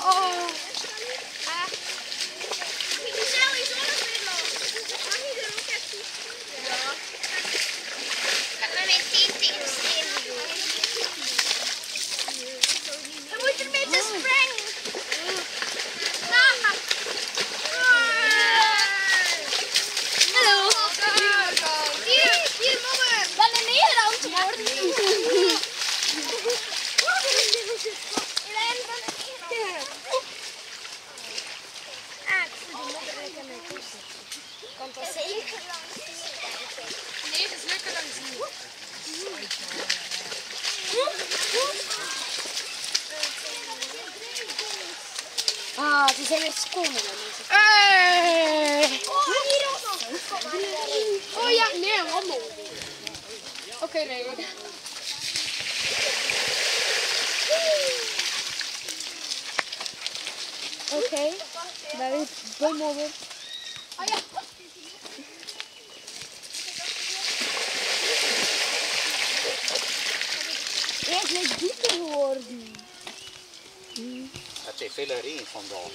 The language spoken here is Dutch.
Oh. Nee, het is lekker hier. Ah, ze zijn weer schoon. Hey. Oh, hier ook nog. Oh ja, nee, handel. Oké, nee. Oké, daar is. Oh ja. Eerst is het dieper geworden. Het is veel regen vandaag.